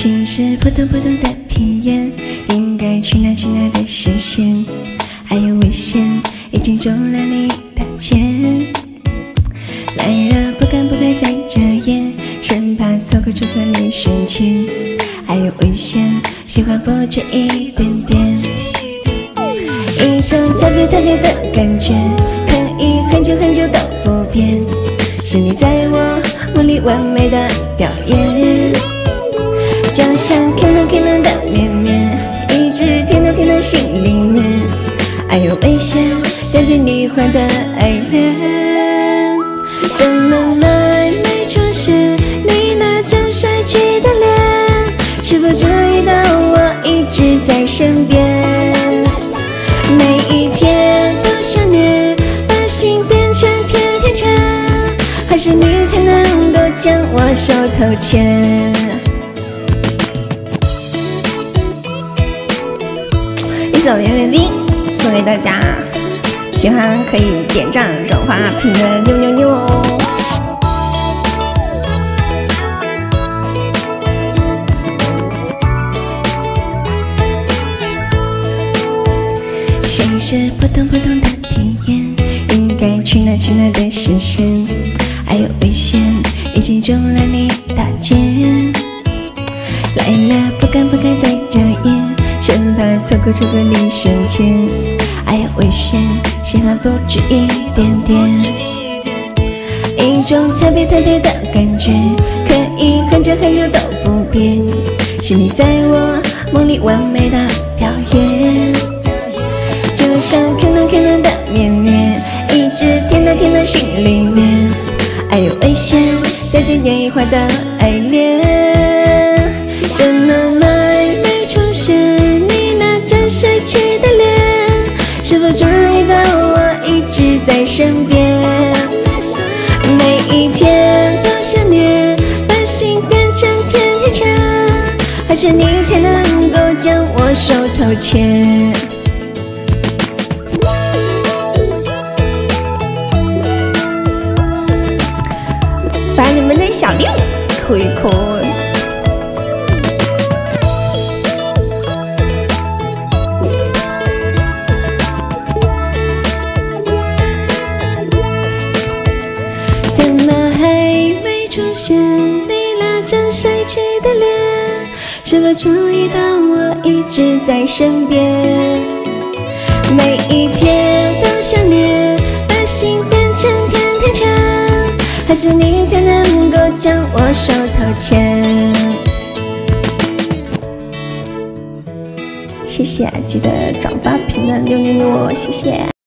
扑通扑通的体验，应该去哪去哪的视线，还有危险，已经中了你的箭。来了不敢不该再遮掩，生怕错过这个你瞬间，还有危险，喜欢不止一点点，一种特别特别的感觉，可以很久很久都不变，是你在就像天冷天冷的绵绵，一直甜到甜到心里面。爱有危险，占据你换的爱恋。怎么来没出现你那张帅气的脸？是否注意到我一直在身边？每一天都想念，把心变成甜甜圈，还是你才能够将我手头牵？首圆圆冰送给大家，喜欢可以点赞、转发、评论，妞妞妞哦！心是扑通扑通的体验，应该去哪去哪的视线，还有危险，已经中了你的箭，来了不敢不敢再遮掩。生怕错过这个你瞬间，爱有危险，喜欢不止一点点，一种特别特别的感觉，可以很久很久都不变，是你在我梦里完美的表演，就像可能可能的绵绵，一直甜到甜到心里面，爱有危险，在今年一化的爱恋，身边？每一天都想念，把心变成甜甜圈，还是你才能够将我手头牵？把你们的小六扣一扣。出现你那张帅气的脸，是否注意到我一直在身边？每一天都想念，把心变成甜甜圈，还是你才能够将我手头牵？谢谢，记得转发评论六六六哦，谢谢。